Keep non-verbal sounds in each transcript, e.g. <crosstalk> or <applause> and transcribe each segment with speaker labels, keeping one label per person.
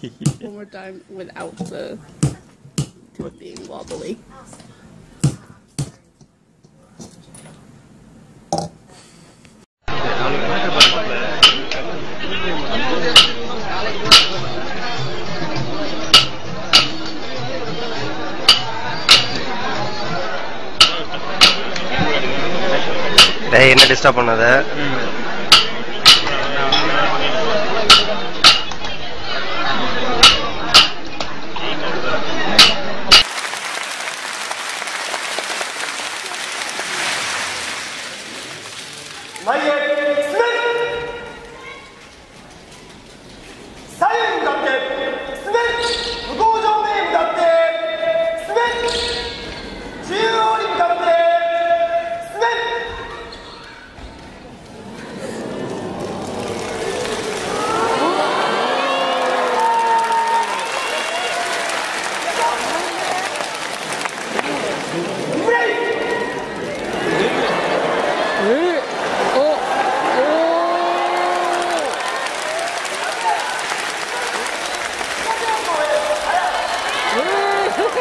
Speaker 1: <laughs> One more time without the it being wobbly.
Speaker 2: டேய் என்ன disturb பண்ணாத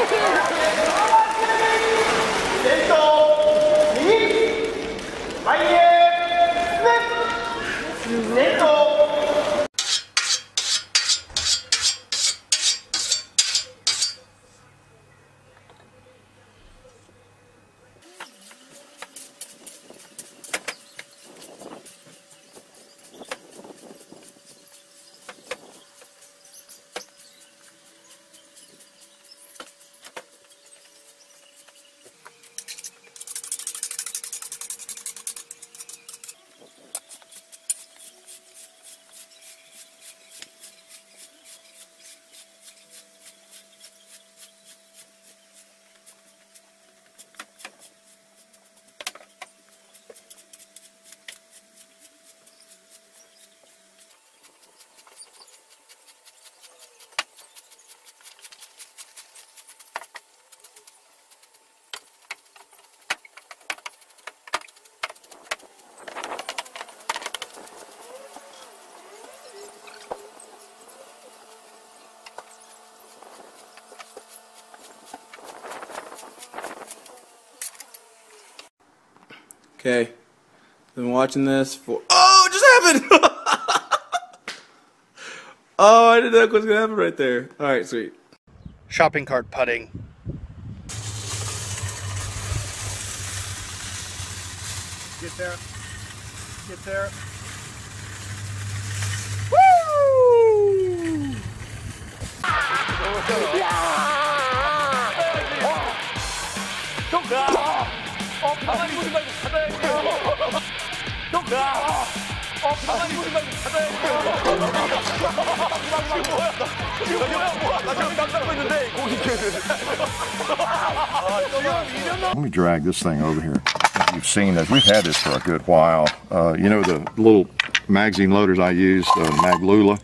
Speaker 3: すごい!
Speaker 4: Okay. Been watching this for. Oh, it just happened! <laughs> oh, I didn't know what was gonna happen right there. All right, sweet.
Speaker 5: shopping cart putting. Get there. Get there. 어, 가만히 보지 말고 받아야지. 형, 야! 어, 가만히 보지 말고 받아야지. 지금 뭐야? 지금 뭐야? 뭐야? 나 지금 딱 잡고 있는데, 고깃집을.
Speaker 6: Let me drag this thing over here. You've seen this. We've had this for a good while. Uh, you know the little magazine loaders I used, uh, Maglula,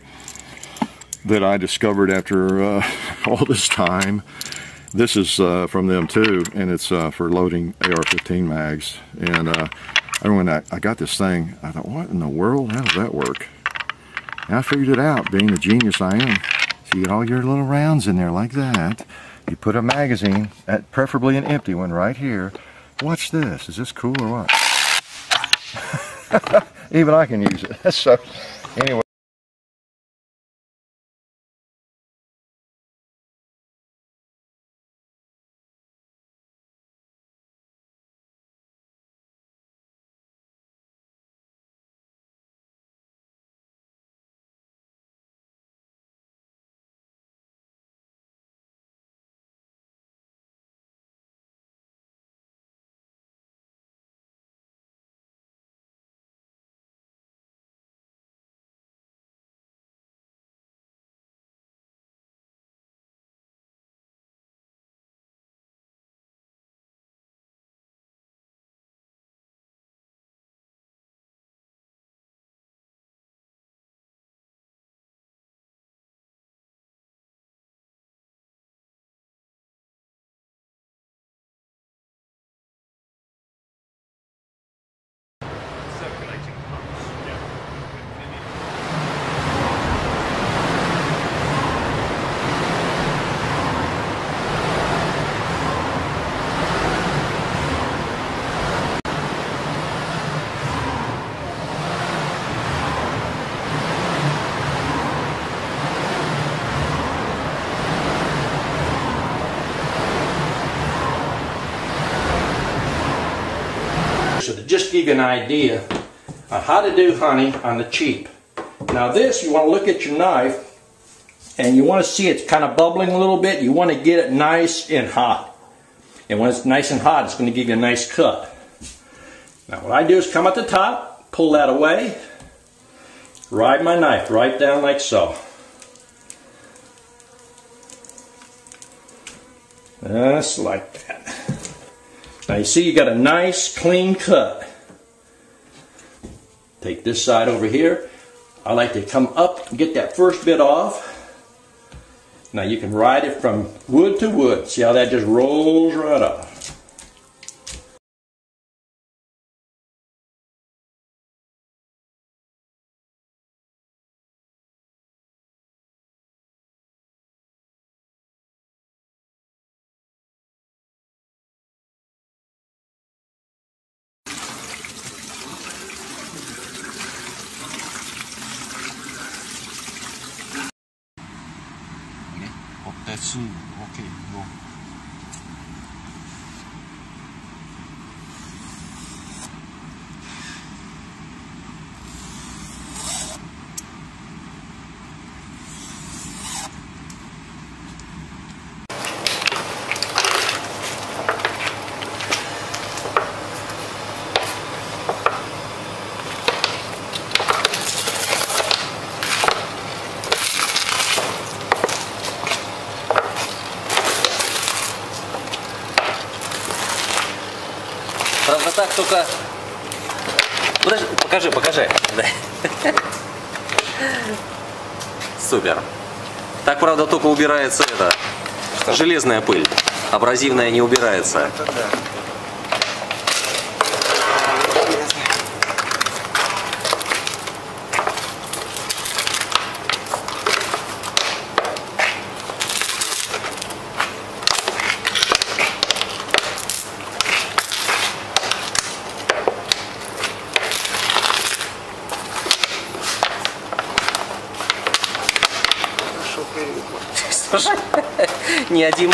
Speaker 6: that I discovered after uh, <laughs> all this time. This is uh, from them too, and it's uh, for loading AR-15 mags. And uh, and when I, I got this thing, I thought, what in the world? How does that work? And I figured it out, being the genius I am. So you get all your little rounds in there like that. You put a magazine, at preferably an empty one, right here. Watch this. Is this cool or what? <laughs> Even I can use it. <laughs> So, anyway.
Speaker 7: Give you an idea on how to do honey on the cheap. Now this, you want to look at your knife and you want to see it's kind of bubbling a little bit. You want to get it nice and hot. And when it's nice and hot, it's going to give you a nice cut. Now what I do is come at the top, pull that away, ride my knife right down like so. Just like that. Now you see you got a nice clean cut. Take this side over here. I like to come up and get that first bit off. Now you can ride it from wood to wood. See how that just rolls right off.
Speaker 8: That's okay.
Speaker 5: Так только... Подожди, покажи, покажи. Да. Супер. Так, правда, только убирается это, железная пыль. Абразивная не убирается. Сашу привет. Саша, не один.